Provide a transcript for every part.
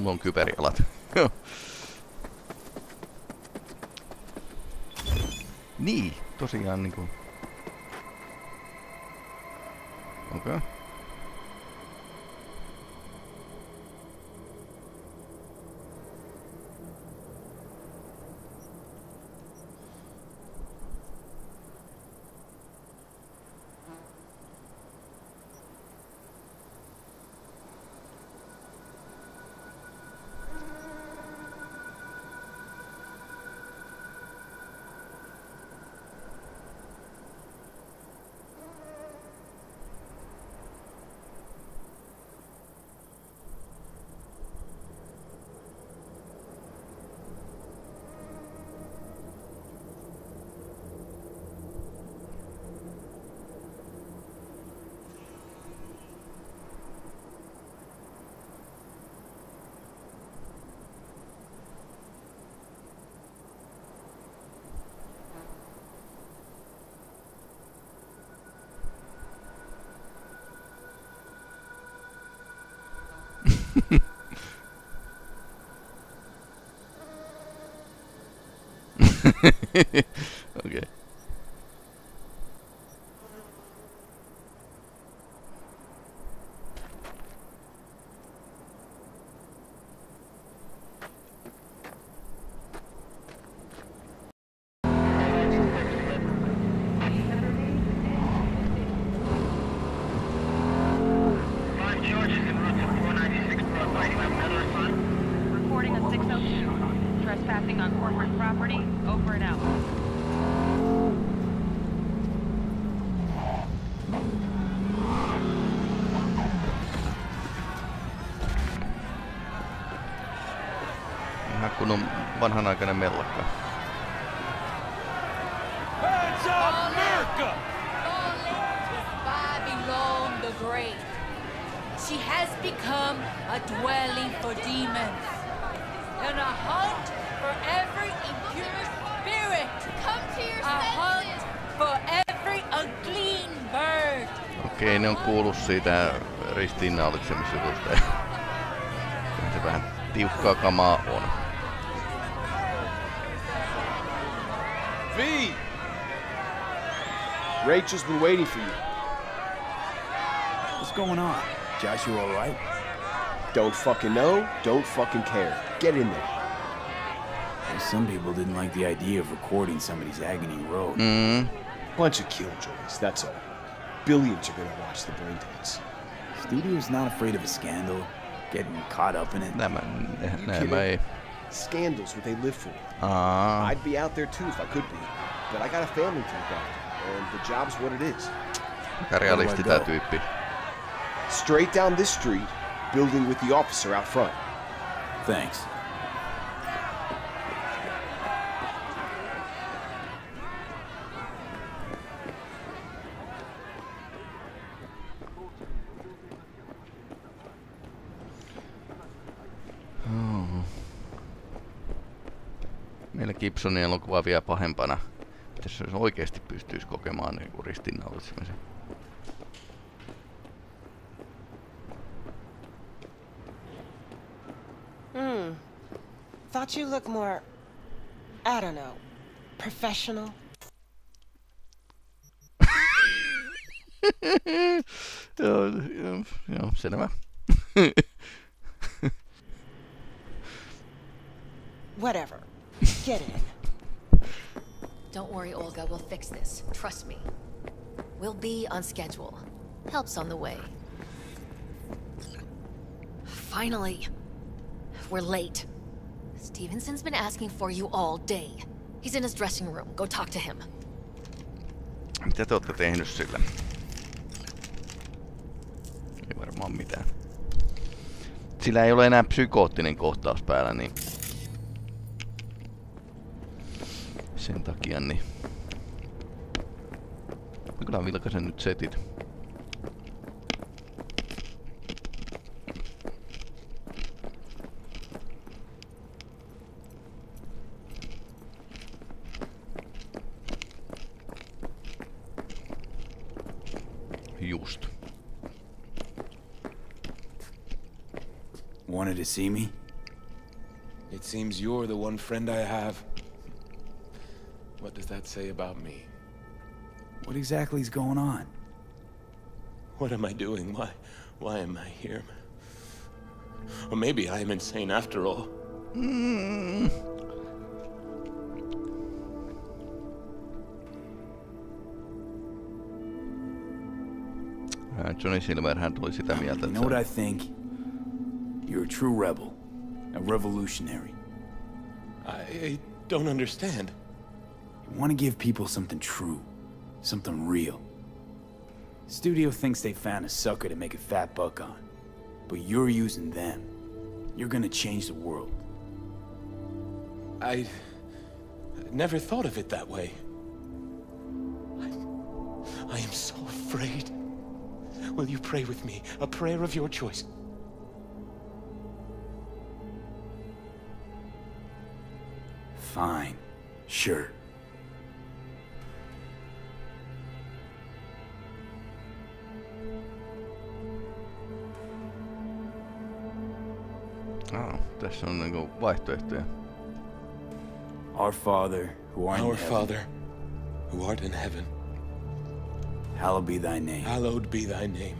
Mulla on kypärialat. niin, tosiaan niinku... Okei. Okay. okay. Kamaa on. V! Rachel's been waiting for you. What's going on? Joshua all right? Don't fucking know, don't fucking care. Get in there. Some people didn't like the idea of recording somebody's agony road. Mm. Bunch of killjoys, that's all. Billions are gonna watch the brain dance. Studio's not afraid of a scandal, getting caught up in it. Nämä, You nämä kidding? ei... Scandal's what they live for. Aa, I'd be out there too if I could be. But I got a family to look after, and the job's what it is. aika realisti tää tyyppi. Straight down this street, building with the officer out front. Thanks. Gibsonin elokuva vielä pahempana. Mitäs se oikeasti pystyisi kokemaan niin ristiinnaulitsemisen? Hmm. Thought you looked more, I don't know, professional. joo, joo, joo, selvä. Trust me. We'll be on schedule. Help's on the way. Finally. We're late. Stephenson's been asking for you all day. He's in his dressing room. Go talk to him. Mitä te olette tehnyt sille? Ei varmaan mitään. Sillä ei ole enää psykoottinen kohtaus päällä, niin... Sen takia, niin... Kyllä vilkaisen nyt setit. Just. Wanted to see me? It seems you're the one friend I have. What does that say about me? What exactly is going on? What am I doing? Why, why am I here? Or maybe I am insane after all. Ää, Johnny Silver, hän tuli sitä mieltä, You know what I think? You're a true rebel. A revolutionary. I, I don't understand. You want to give people something true. Something real. Studio thinks they found a sucker to make a fat buck on. But you're using them. You're gonna change the world. I never thought of it that way. I, I am so afraid. Will you pray with me? A prayer of your choice. Fine. Sure. Aa, tässä on niinku vaihtoehtoja. Our Father, who art Our in heaven, Father, who art in heaven, hallowed be thy name. hallowed be thy name.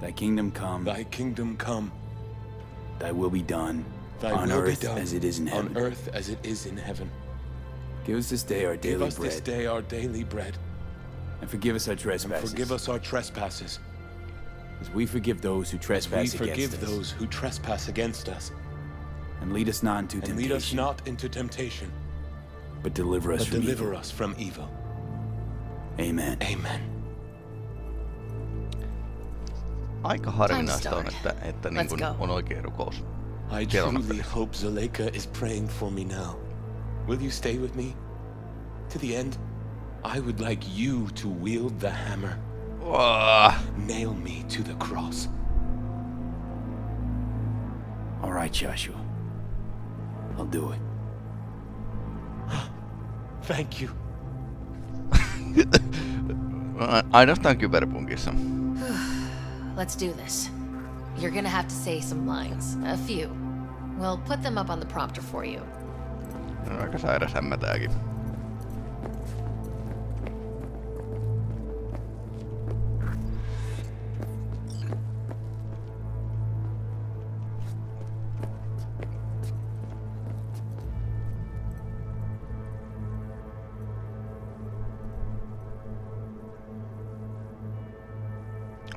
Thy kingdom come, Thy kingdom come. thy will be done, Thy on will earth be done as it is in heaven. On earth as it is in heaven. Give us this day our Give daily us bread, this day our daily bread. and forgive us our And forgive us our trespasses. As we forgive those who As we trespass forgive against us. those who trespass against us. And lead us not into And temptation, lead us not into temptation, but deliver us but from deliver evil. us from evil. Amen. Amen. Aika harvinaista on, start. että, että Let's niin kun go. on oikea rukous. I Kello truly hope Zuleika is praying for me now. Will you stay with me? To the end? I would like you to wield the hammer. Oh, Nail me to the cross. All right, Joshua. I'll do it. Thank you. I don't thank you very ainoastaan kyberpunkissa. Let's do this. You're gonna have to say some lines. A few. We'll put them up on the prompter for you. No, aika sairas hämmä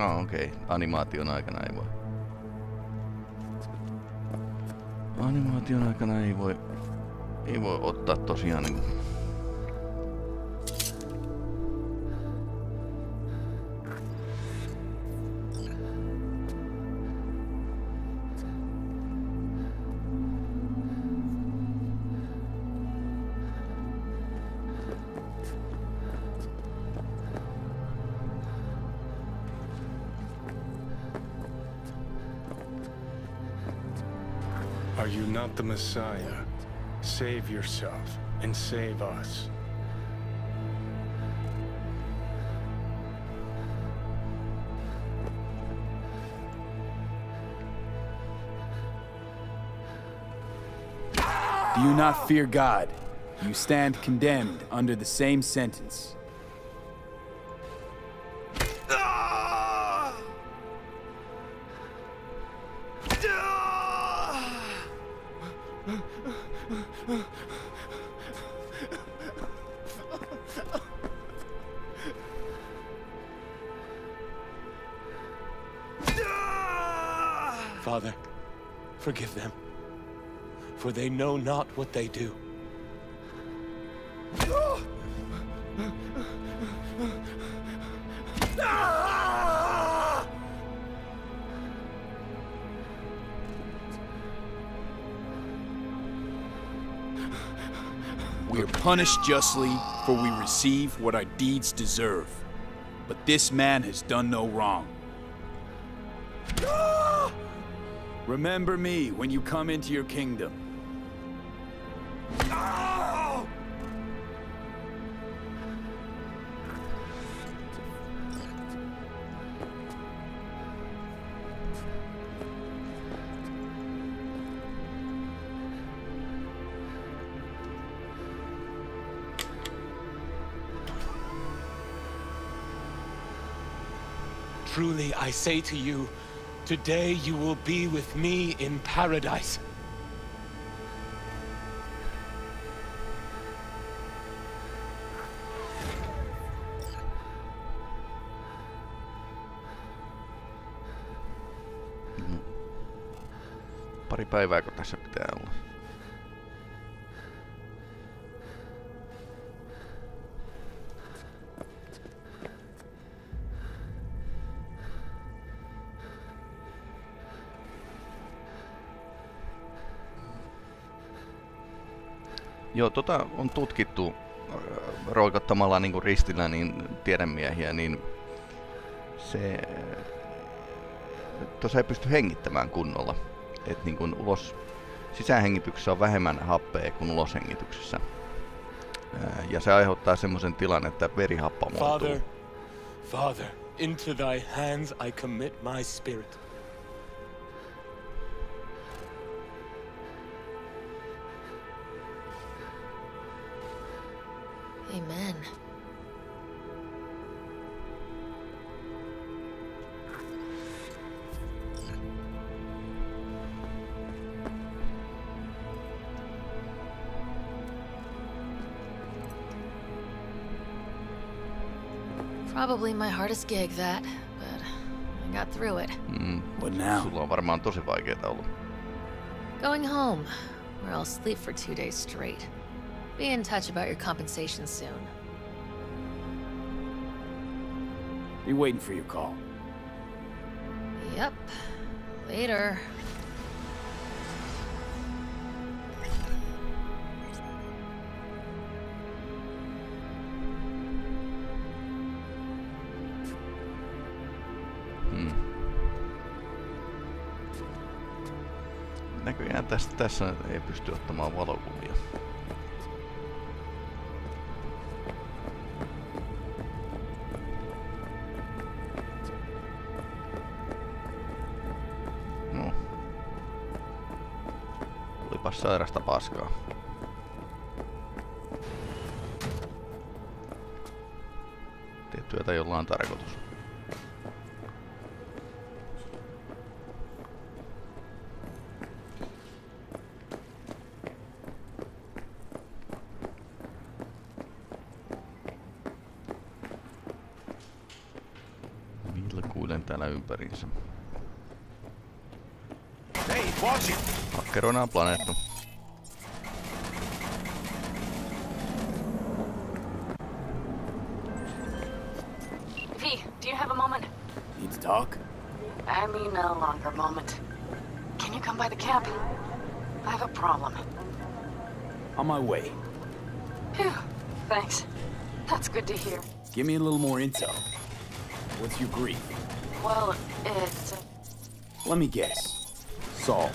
Ah, okei. Okay. Animaation aikana ei voi. Animaation aikana ei voi... Ei voi ottaa tosiaan niinku... not the Messiah? Save yourself and save us. Do you not fear God? You stand condemned under the same sentence. Know not what they do. We are punished justly, for we receive what our deeds deserve. But this man has done no wrong. Remember me when you come into your kingdom. I say to you, today you will be with me in paradise. Pari päivääkö tässä pitää olla? Joo, tota on tutkittu roikottamalla niin kuin ristillä niin tiedemiehiä, niin se tuossa ei pysty hengittämään kunnolla. Et niin kuin ulos, sisähengityksessä on vähemmän happea kuin uloshengityksessä. Ja se aiheuttaa semmoisen tilan, että veri happamoituu. Father, Father, into thy hands I commit my spirit. Probably my hardest gig, that, but I got through it. Mm. What now? Sulla on varmaan tosi vaikeeta ollut. Going home, where I'll sleep for two days straight. Be in touch about your compensation soon. Be waiting for your call. Yep. Later. Tässä, tässä ei pysty ottamaan valokuvia. No. Olipas sairasta paskaa. Tee työtä jolla on tarkoitus. Ympäriinsä. Hey, watch it! Hakkeroina on planeettu. V, do you have a moment? Need to talk? I mean a longer moment. Can you come by the camp? I have a problem. On my way. Phew, thanks. That's good to hear. Give me a little more intel. What's your grief? Well, it... Let me guess. Saul.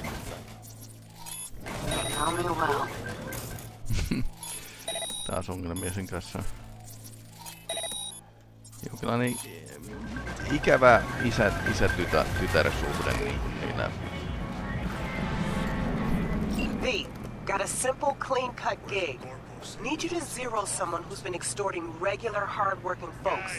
Tell me well. Taas ongelmia sen kanssa. Jonkinlainen ikävä isä, isä tytä, tytärsuhde niin kuin niillä. V, got a simple, clean-cut gig. Need you to zero someone who's been extorting regular, hard-working folks.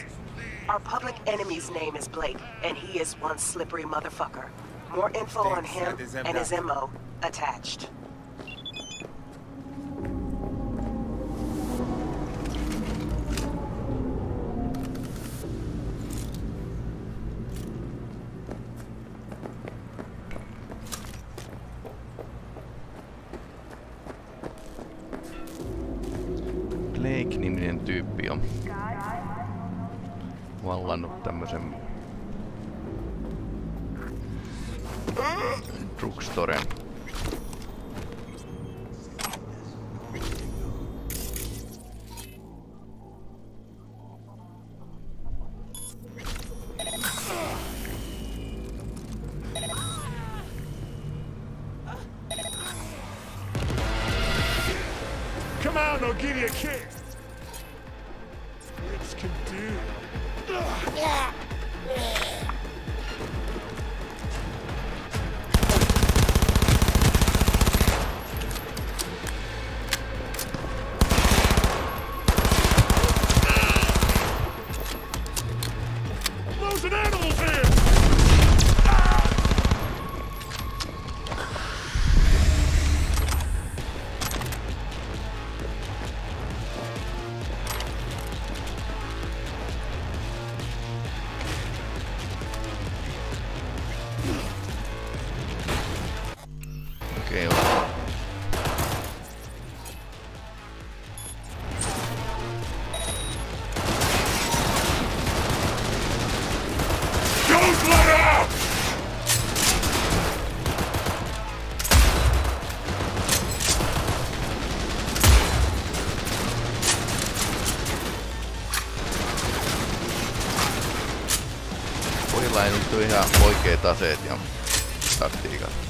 Our public enemy's name is Blake, and he is one slippery motherfucker. More info on him and his MO attached. Blake-niminen tyyppi on vallannut tämmösen drugstoren. lainattu ihan oikeet aseet ja taktiikat.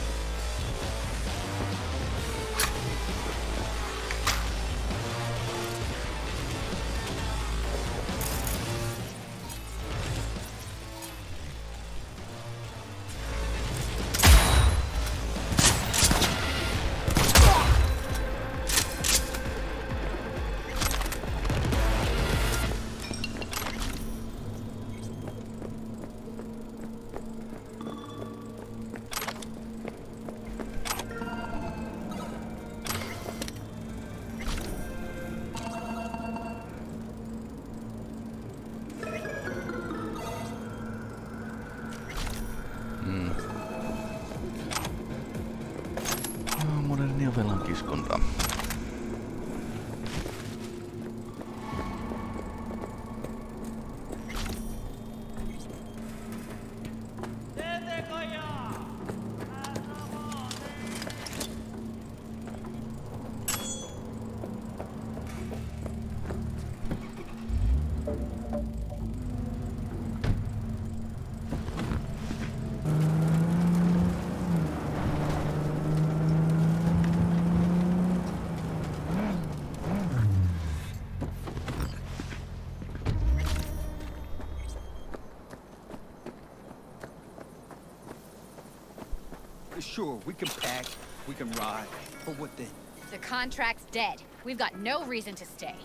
Sure, we can pack, we can ride, but what then? The contract's dead. We've got no reason to stay.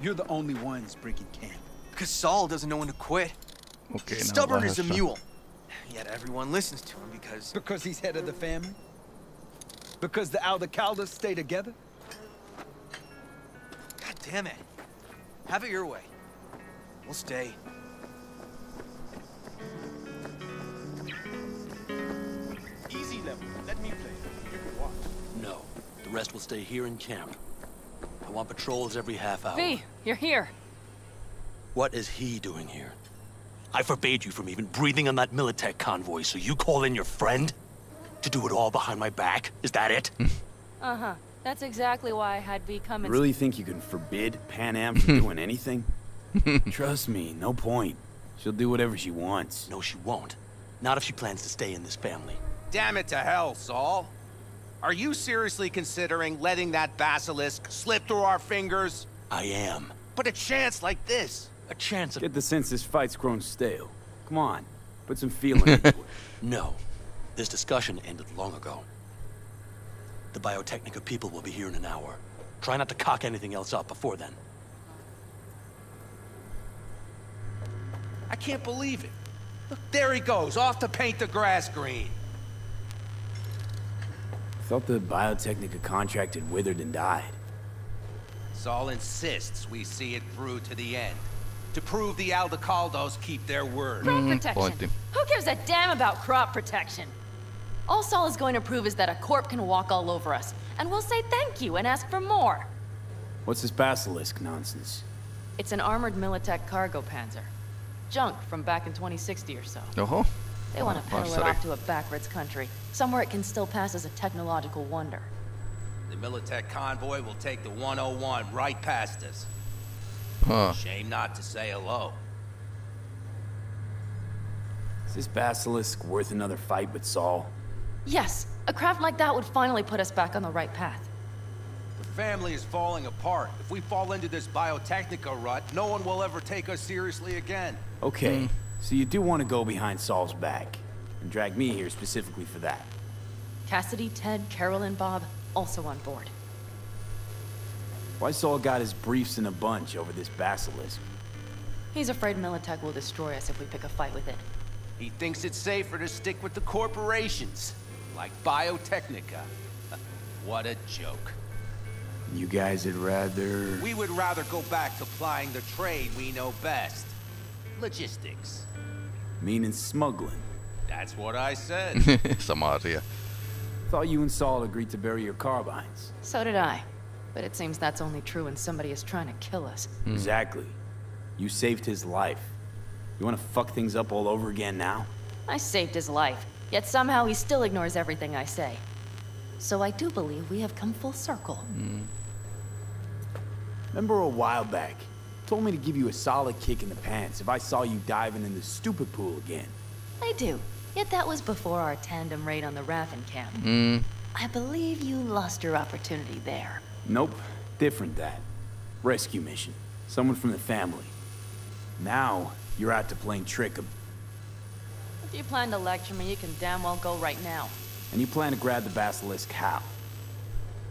You're the only ones breaking camp. Because Saul doesn't know when to quit. Okei, He's ne on stubborn as a vahdossa. mule. Yet everyone listens to him because... Because he's head of the family? Because the Aldecaldos stay together? God damn it. Have it your way. We'll stay. Will stay here in camp. I want patrols every half hour. V, you're here. What is he doing here? I forbade you from even breathing on that Militech convoy, so you call in your friend? To do it all behind my back? Is that it? Uh-huh. That's exactly why I had V come You and... really think you can forbid Panam from doing anything? Trust me, no point. She'll do whatever she wants. No, she won't. Not if she plans to stay in this family. Damn it to hell, Saul. Are you seriously considering letting that basilisk slip through our fingers? I am. But a chance like this. A chance of... Get the sense this fight's grown stale. Come on, put some feeling into it. No. This discussion ended long ago. The Biotechnica people will be here in an hour. Try not to cock anything else up before then. I can't believe it. Look, there he goes, off to paint the grass green. Thought the Biotechnica contract had withered and died. Saul insists we see it through to the end. To prove the Aldecaldos keep their word. Crop mm-hmm. protection. Who gives a damn about crop protection? All Saul is going to prove is that a corp can walk all over us, and we'll say thank you and ask for more. What's this basilisk nonsense? It's an armored Militech cargo panzer. Junk from back in 2060 or so. Oho. They want to oh, peddle it off to a backwards country, somewhere it can still pass as a technological wonder. The Militech convoy will take the 101 right past us. Huh. Shame not to say hello. Is this basilisk worth another fight with Saul? Yes, a craft like that would finally put us back on the right path. The family is falling apart. If we fall into this Biotechnica rut, no one will ever take us seriously again. Okay, hmm. So you do want to go behind Saul's back, and drag me here specifically for that. Cassidy, Ted, Carol, and Bob also on board. Why Saul got his briefs in a bunch over this basilisk? He's afraid Militech will destroy us if we pick a fight with it. He thinks it's safer to stick with the corporations, like Biotechnica. what a joke. You guys would rather... We would rather go back to plying the trade we know best. Logistics. Meaning smuggling. That's what I said. Sama asia. Thought you and Saul agreed to bury your carbines. So did I. But it seems that's only true when somebody is trying to kill us. Hmm. Exactly. You saved his life. You want to fuck things up all over again now? I saved his life, yet somehow he still ignores everything I say. So I do believe we have come full circle. Hmm. Remember a while back, told me to give you a solid kick in the pants if I saw you diving in the stupid pool again. I do. Yet that was before our tandem raid on the Raffen camp. Mm. I believe you lost your opportunity there. Nope. Different that. Rescue mission. Someone from the family. Now, you're out to playing trick of... If you plan to lecture me, you can damn well go right now. And you plan to grab the Basilisk how?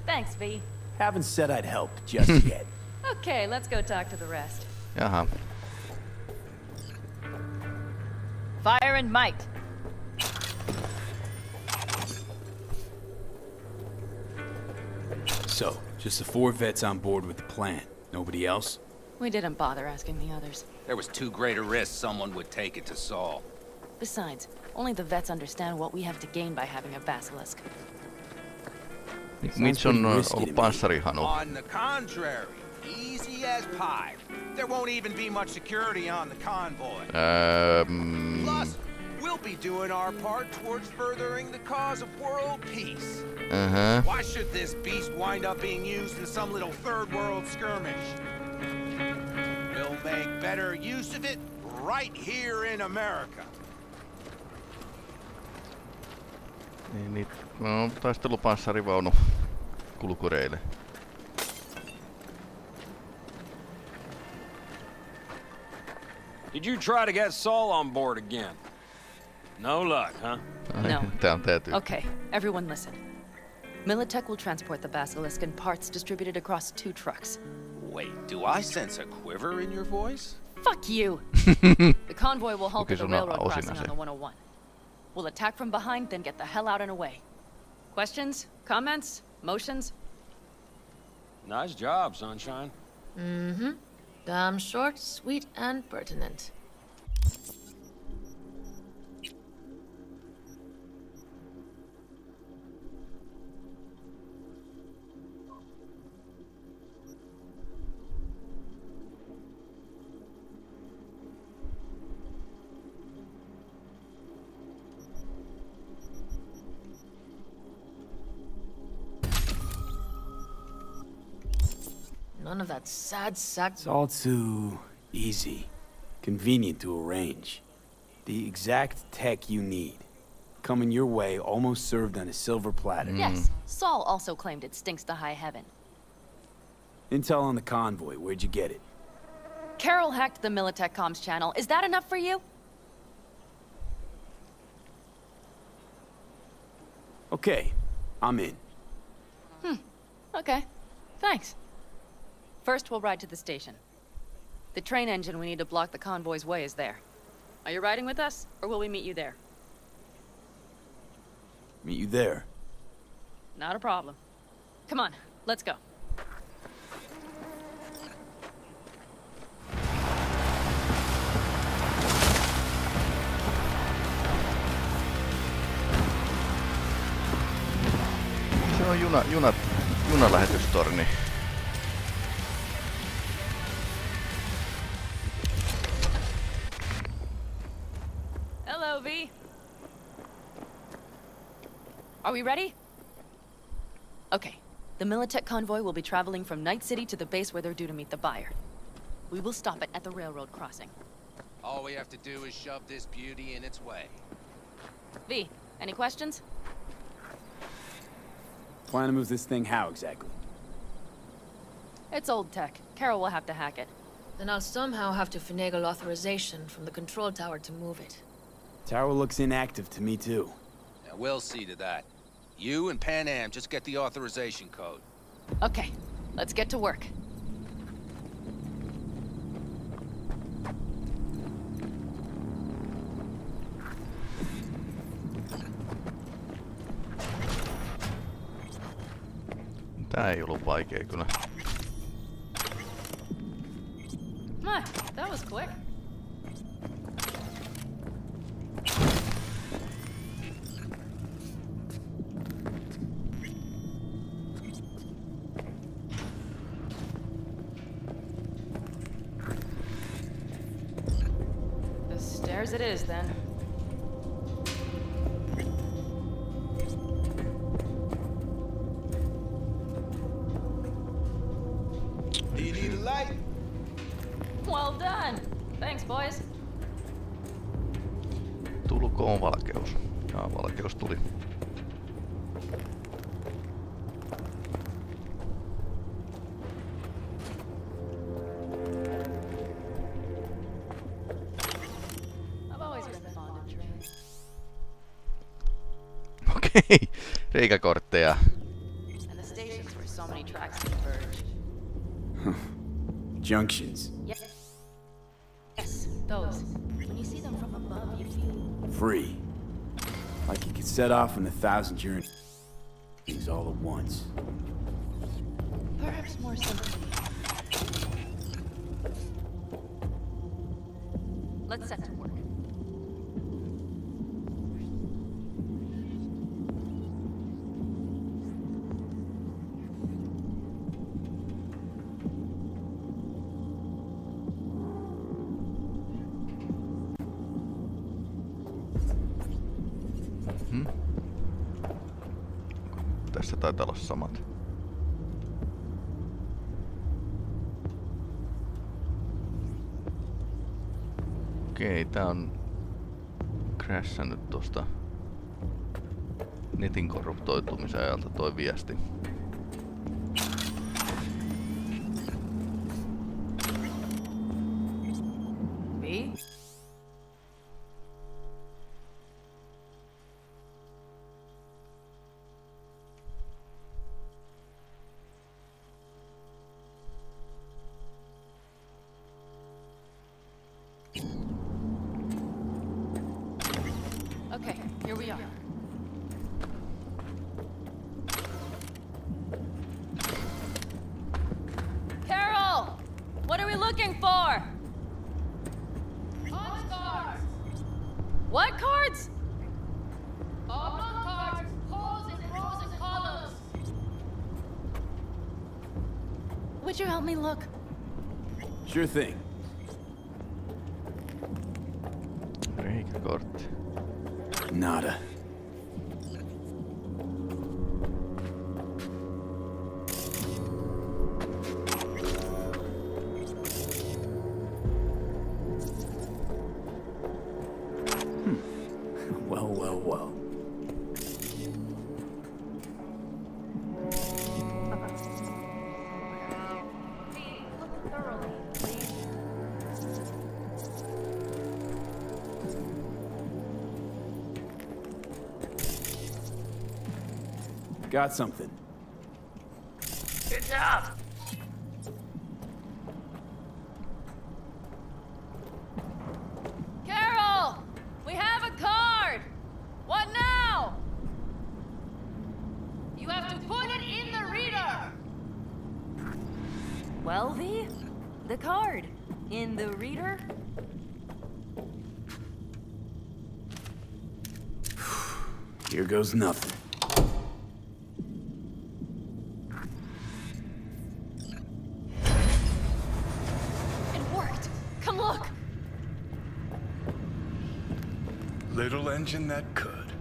Thanks, V. Haven't said I'd help just yet. Okay, let's go talk to the rest. Jaha. Fire and might. So, just the four vets on board with the plan. Nobody else? We didn't bother asking the others. There was too great a risk someone would take it to Saul. Besides, only the vets understand what we have to gain by having a basilisk. Miksi on ollut panssarihanu? On the contrary, easy as pie. There won't even be much security on the convoy. Ähm, Plus, we'll be doing our part towards furthering the cause of world peace. uh-huh. Why should this beast wind up being used in some little third world skirmish? We'll make better use of it right here in America. Niin, niin, no, taistelupanssarivaunu kulkureille. Did you try to get Saul on board again? No luck, huh? No. Tää on tää tyyppi. Okay, everyone listen. Militech will transport the basilisk in parts distributed across two trucks. Wait, do I sense a quiver in your voice? Fuck you! the convoy will halt Okei, at the sun railroad osina crossing se. on the 101. We'll attack from behind, then get the hell out and away. Questions? Comments? Motions? Nice job, Sunshine. Mm-hmm. Damn short, sweet, and pertinent. That sad sack. It's all too easy. Convenient to arrange. The exact tech you need. Coming your way, almost served on a silver platter. Yes, Saul also claimed it stinks to high heaven. Intel on the convoy, where'd you get it? Carol hacked the Militech comms channel. Is that enough for you? Okay, I'm in. Hmm. Okay. Thanks. First, we'll ride to the station. The train engine we need to block the convoy's way is there. Are you riding with us, or will we meet you there? Meet you there. Not a problem. Come on, let's go. Se on juna, juna, junalähetystorni. Are we ready? Okay. The Militech convoy will be traveling from Night City to the base where they're due to meet the buyer. We will stop it at the railroad crossing. All we have to do is shove this beauty in its way. V, any questions? Plan to move this thing how exactly? It's old tech. Carol will have to hack it. Then I'll somehow have to finagle authorization from the control tower to move it. Tower looks inactive to me too. Now, we'll see to that. You and Panam just get the authorization code. Okay, let's get to work. Tää ei ollut vaikea kyllä. My, that was quick. It is, then. Reikäkortteja. And the stations where so many tracks converge. Junctions. Yes. Yes, those. When you see them from above, you feel Free. Like you could set off on a thousand journeys all at once. perhaps more simply. Let's set to work. Taitaa olla samat. Okei, tää on crashannut tosta netin korruptoitumisen ajalta toi viesti. Sure thing. Got something. Good job. Carol! We have a card! What now? You have to put it in the reader. Well, V? The card. In the reader? Here goes nothing. Little engine that could.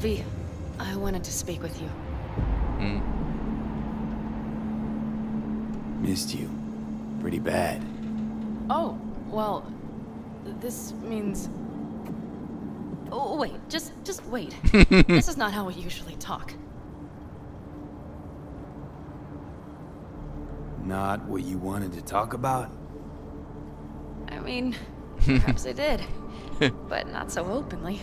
V, I wanted to speak with you. Mm. Missed you. Pretty bad. Oh, well, this means. Oh, wait, just just wait. this is not how we usually talk. Not what you wanted to talk about? I mean, perhaps I did, but not so openly.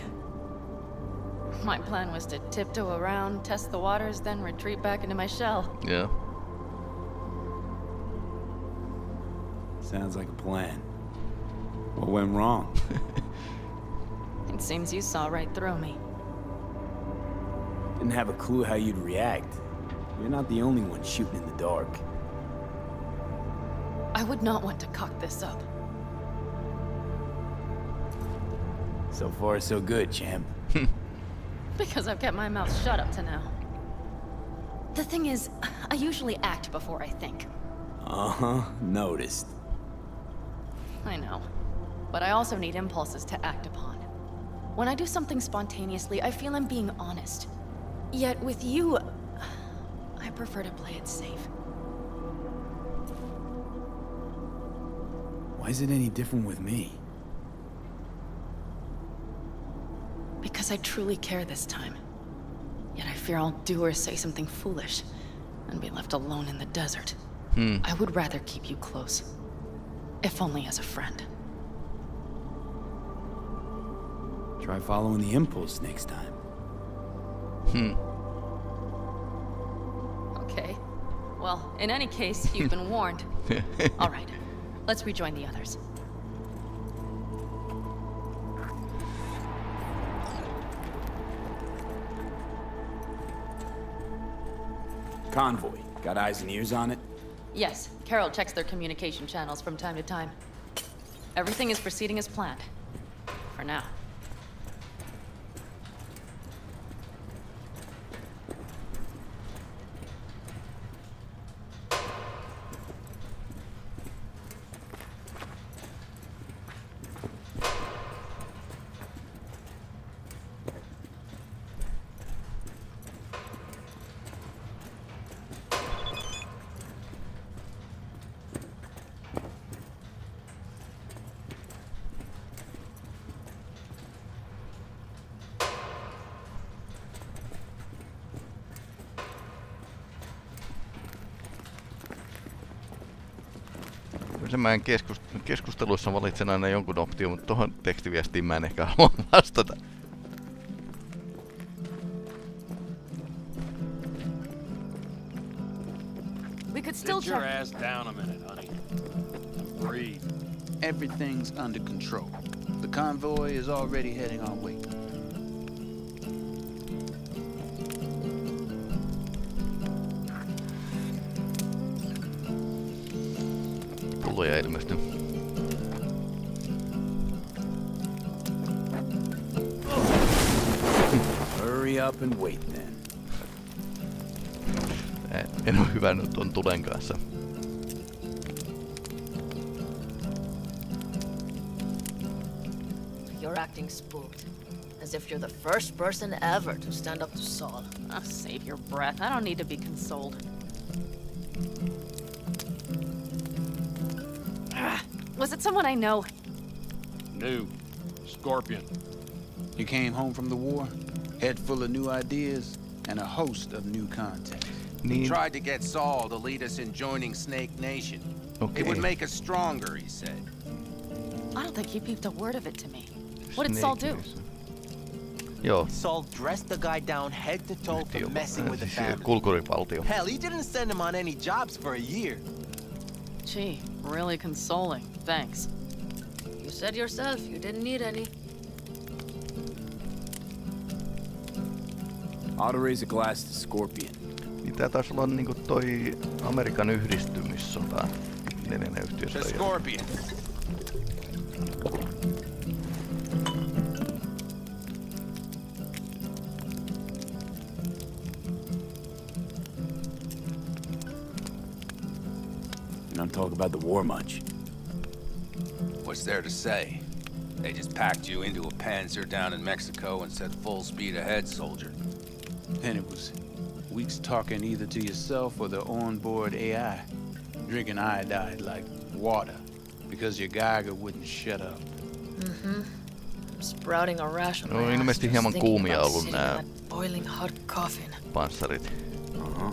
My plan was to tiptoe around, test the waters, then retreat back into my shell. Yeah. Sounds like a plan. What went wrong? It seems you saw right through me. Didn't have a clue how you'd react. You're not the only one shooting in the dark. I would not want to cock this up. So far, so good, champ. Because I've kept my mouth shut up to now. The thing is, I usually act before I think. Uh-huh, noticed. I know. But I also need impulses to act upon. When I do something spontaneously, I feel I'm being honest. Yet with you, I prefer to play it safe. Why is it any different with me? Because I truly care this time. Yet I fear I'll do or say something foolish and be left alone in the desert. Hmm. I would rather keep you close. If only as a friend. Try following the impulse next time. Hmm. Okay. Well, in any case, you've been warned. All right. Let's rejoin the others. Convoy. Got eyes and ears on it? Yes, Carol checks their communication channels from time to time. Everything is proceeding as planned. For now. Mä en keskust- keskusteluissa valitsen aina jonkun option, mutta tuohon tekstiviestiin mä en ehkä halua vastata. We could still Sit your ass down a minute, honey. Breathe. Everything's under control. The convoy is already heading our way. Tuon tulen kanssa. You're acting spooked. As if you're the first person ever to stand up to Saul. Oh, save your breath. I don't need to be consoled. Ah, Was it someone I know? New. Scorpion. You came home from the war, head full of new ideas, and a host of new contacts. He tried to get Saul to lead us in joining Snake Nation. Okay. It would make us stronger, he said. I don't think he peeped a word of it to me. What did Saul do? Joo, Saul dressed the guy down head to toe for messing with the siis family. kulkurivaltio. Hell, he didn't send him on any jobs for a year. Gee, really consoling. Thanks. You said yourself you didn't need any. Ought to raise a glass to Scorpion. Niin tää taisi olla niinku toi Amerikan yhdistymissota. Neljännen The yhtiöstä. Scorpion. You don't talk about the war much. What's there to say? They just packed you into a panzer down in Mexico and said full speed ahead, soldier. Then it was weeks talking either to yourself or the onboard AI, drinking iodide like water because your Geiger wouldn't shut up. Mm-hmm. Sprouting a rash on No, my ass ilmeisesti just hieman thinking kuumia about ollut sitting nää boiling hot coffin. panssarit. Uh-huh.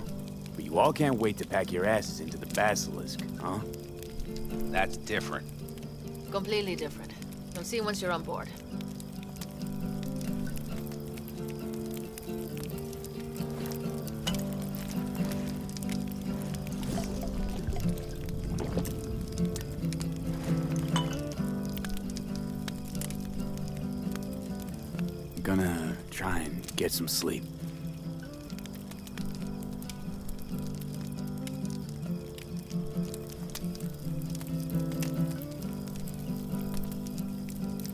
But you all can't wait to pack your asses into the Basilisk, huh? That's different. Completely different. You'll see once you're on board. Get some sleep.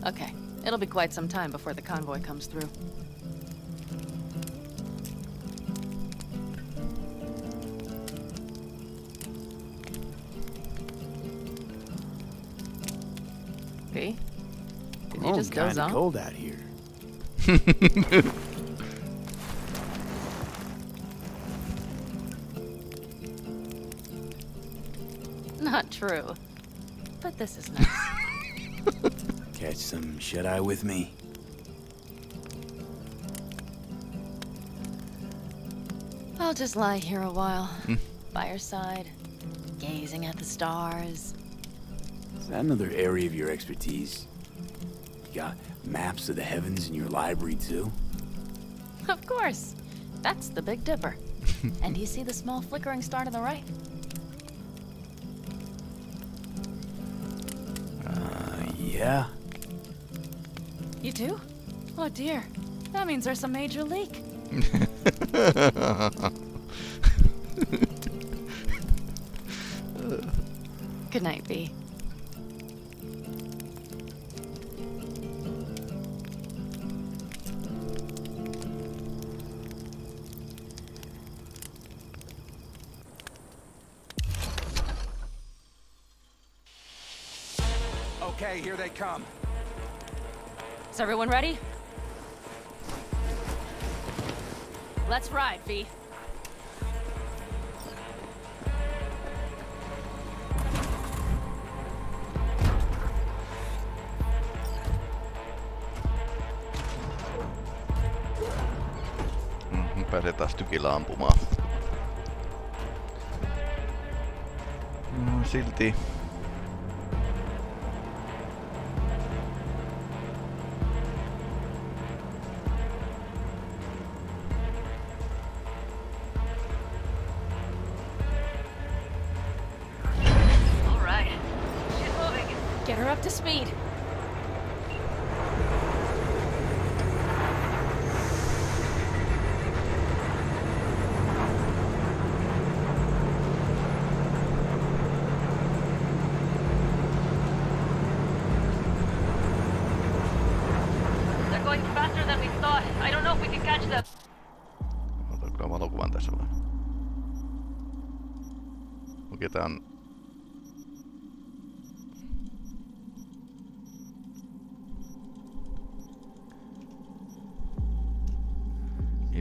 Okay, it'll be quite some time before the convoy comes through. B? Did you Oh, just doze kinda off? cold out here. true. But this is nice. Catch some shut-eye with me. I'll just lie here a while, Hmm. by your side, gazing at the stars. Is that another area of your expertise? You got maps of the heavens in your library, too? Of course. That's the Big Dipper. and you see the small flickering star to the right? Yeah. You do? Oh dear. That means there's a major leak. Good night, V. Okay, here they come. Is everyone ready? Let's ride, V. Mm, pääsee taas tykillä ampumaan. No, silti.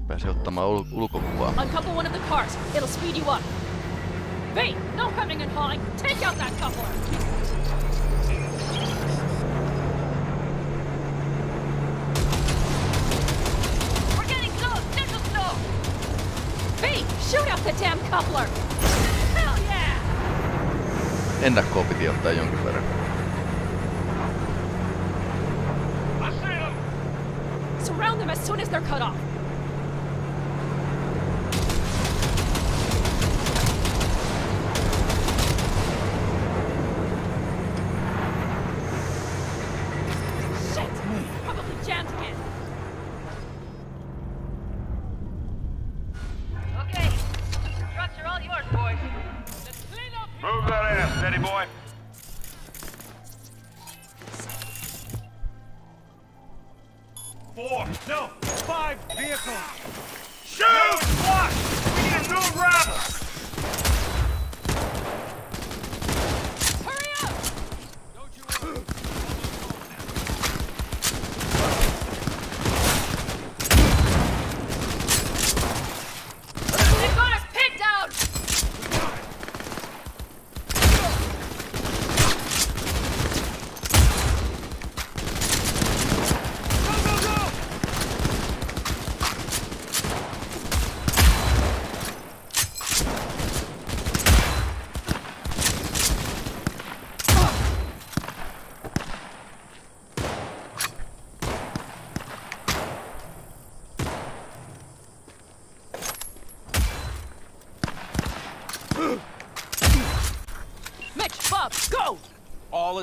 Pääse ottamaan ul- ulkokuvaa. Uncouple one of the cars. It'll speed you up. V, no hemming and hawing. Take out that coupler. We're getting close. Central stove. V, shoot out the damn coupler. Hell yeah! Ennakkoon piti ottaa jonkin verran. Surround them as soon as they're cut off.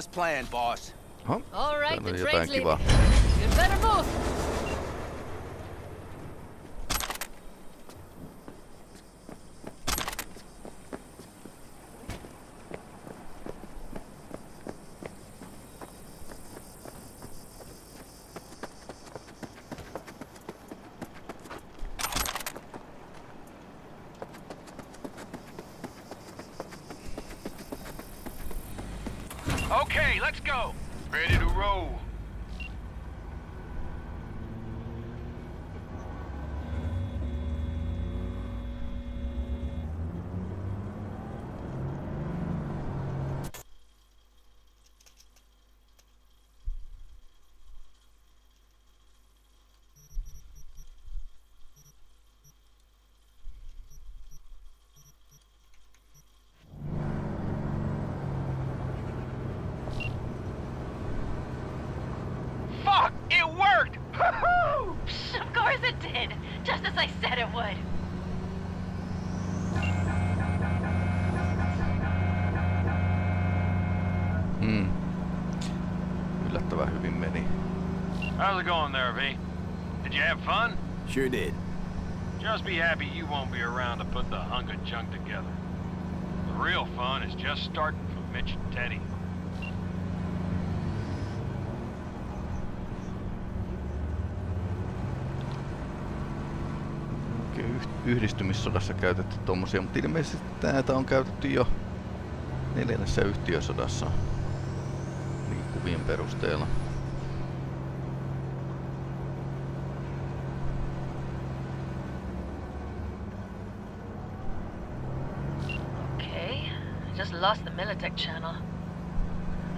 All is planned, boss. Huh? All right, the train's leaving. kivaa. You better move. Okay, let's go. Ready to roll. did, just as I said it would. Hmm. Yllättävän hyvin meni. How's it going there, V? Did you have fun? Sure did. Just be happy you won't be around to put the hunk of junk together. The real fun is just starting for Mitch and Teddy. Oikein yh- yhdistymissodassa käytetty tommosia, mutta ilmeisesti tätä on käytetty jo neljännessä yhtiösodassa liikkuvien perusteella. Okay, I just lost the Militech channel.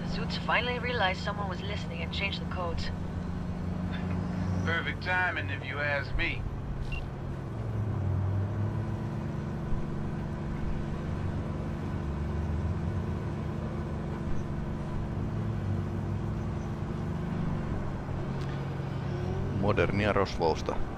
The Zoots finally realized someone was listening and changed the codes. Perfect timing, if you ask me. Modernia rosvousta.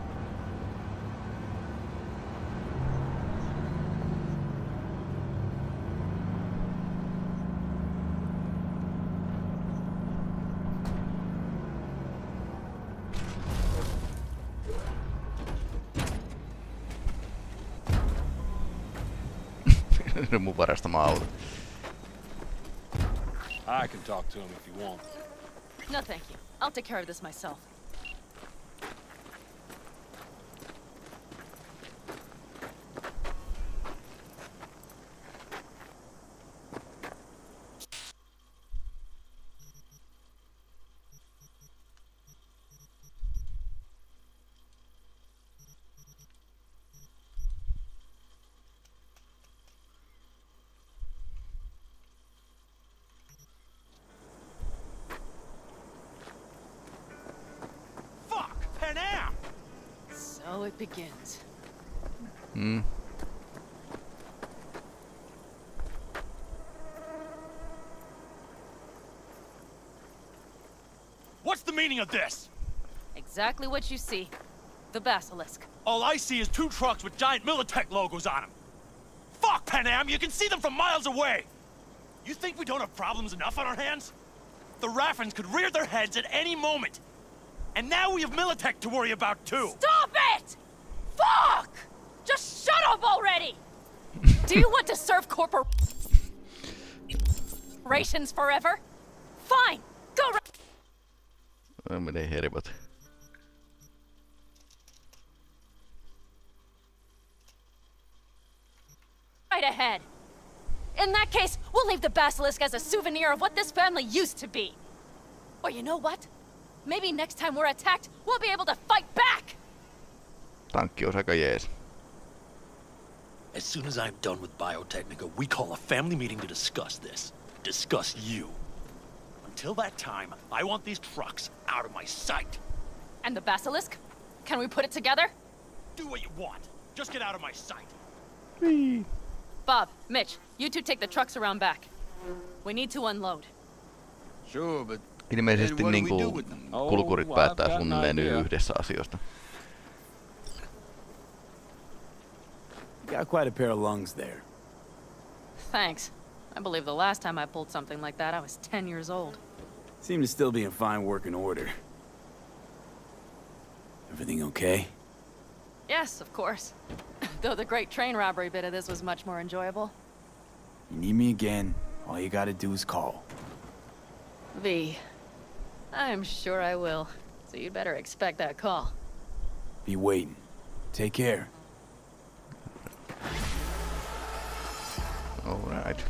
Mun varastama auto. I can talk to him if you want. No, thank you. I'll take care of this myself. It begins. Hmm. What's the meaning of this? Exactly what you see. The Basilisk. All I see is two trucks with giant Militech logos on them. Fuck, Panam! You can see them from miles away! You think we don't have problems enough on our hands? The Raffens could rear their heads at any moment. And now we have Militech to worry about, too. Stop it! Fuck! Just shut up already! Do you want to serve corporations forever? Fine! Go ra- Ai menee hermot. right ahead. In that case, we'll leave the Basilisk as a souvenir of what this family used to be. Or you know what? Maybe next time we're attacked, we'll be able to fight back! Tankki olisi aika jees. As soon as I'm done with Biotechnica, we call a family meeting to discuss this. Discuss you. Until that time, I want these trucks out of my sight. And the Basilisk? Can we put it together? Do what you want. Just get out of my sight. Bob, Mitch, you two take the trucks around back. We need to unload. Sure, but Ilmeisesti what do we niinku do with them? Oh, kulkurit päättää suunnilleen yhdessä asioista. Got quite a pair of lungs there. Thanks. I believe the last time I pulled something like that, I was 10 years old. Seem to still be in fine working order. Everything okay? Yes, of course. Though the great train robbery bit of this was much more enjoyable. You need me again, all you gotta do is call. V. I'm sure I will. So you'd better expect that call. Be waiting. Take care. Alright.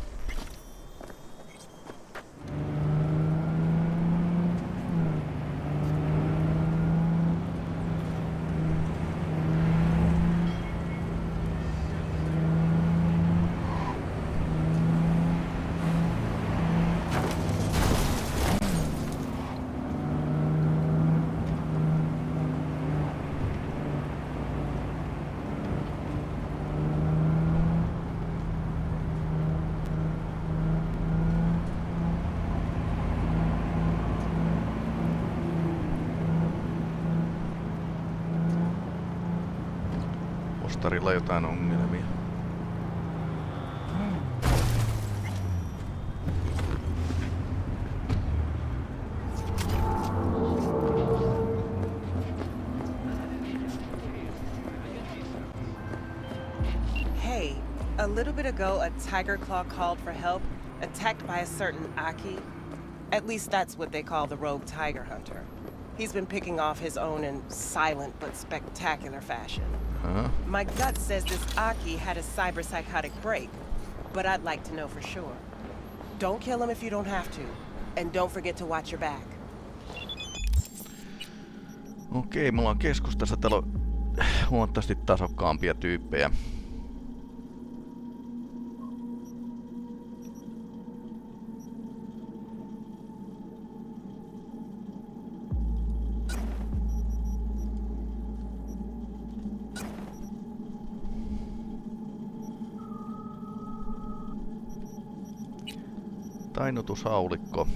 Ostarilla jotain ongelmia. Hey, a little bit ago, a Tyger Claw called for help, attacked by a certain Aki. At least that's what they call the rogue tiger hunter. He's been picking off his own in silent but spectacular fashion. Huh? My gut says this Aki had a cyber-psychotic break, but I'd like to know for sure. Don't kill him if you don't have to, and don't forget to watch your back. Okei, mulla on keskustassa täällä on huomattavasti tasokkaampia tyyppejä. Tainnutushaulikko.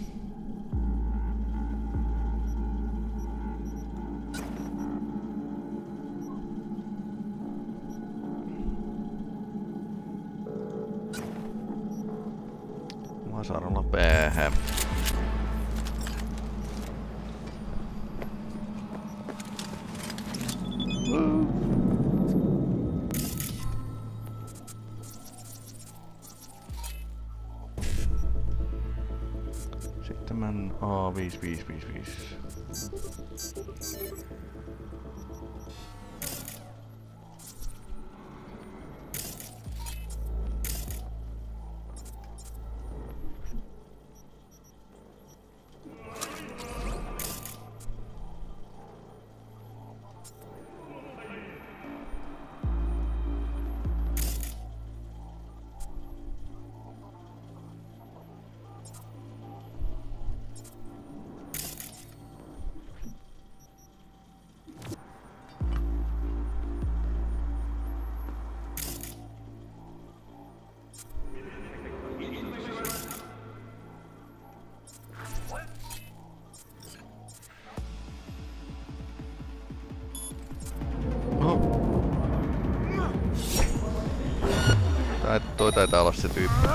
Sitten tämän A5555. Tai, toi taitaa olla se tyyppi.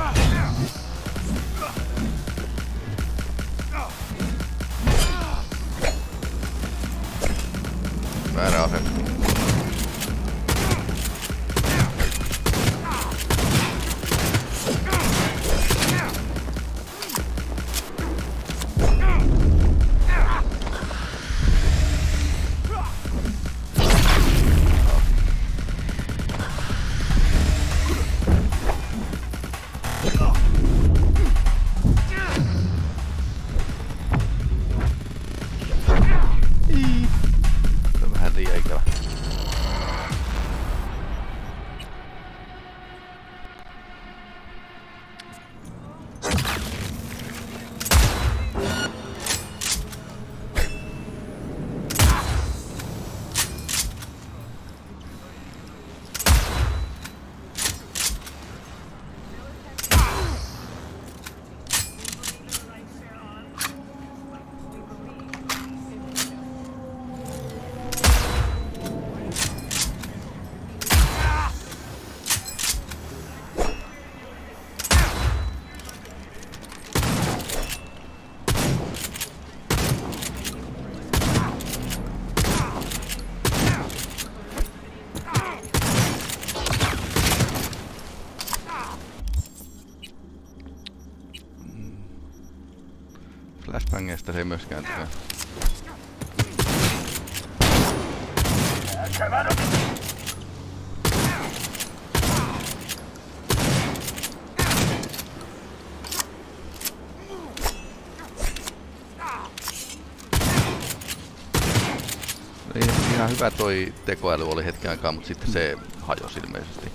Ihan hyvä toi tekoäly oli hetken aikaa, mutta sitten se hajosi ilmeisesti.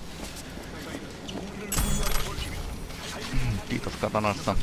Kiitos katanasta.